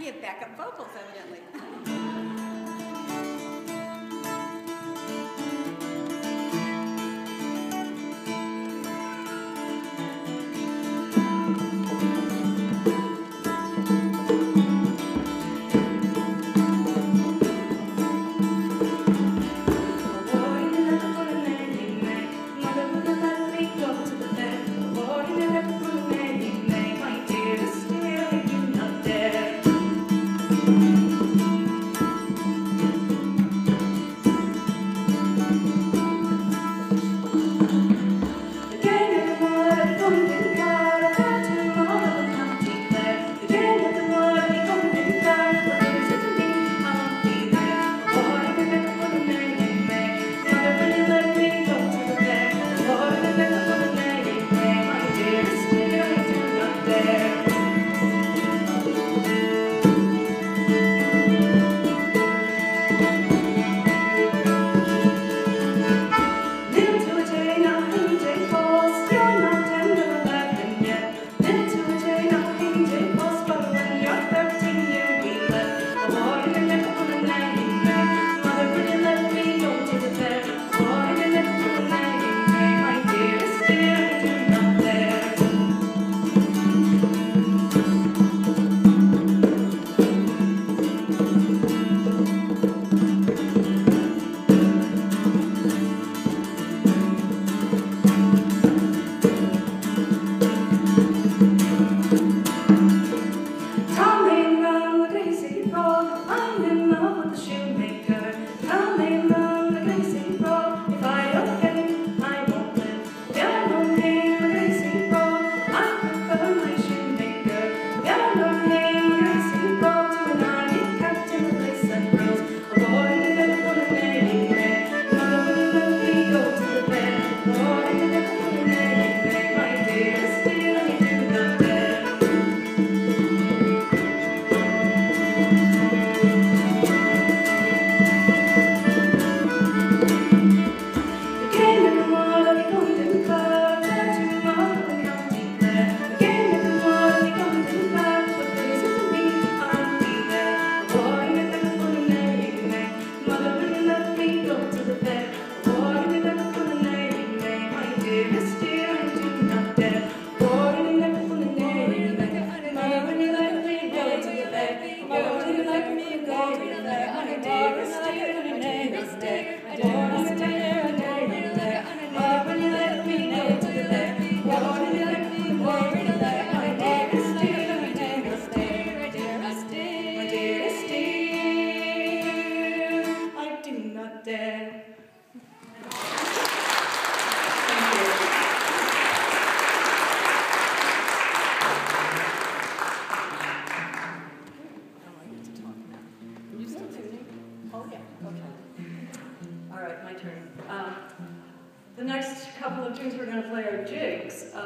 We have backup vocals, evidently. All right, my turn. Um, the next couple of tunes we're going to play are jigs. Uh,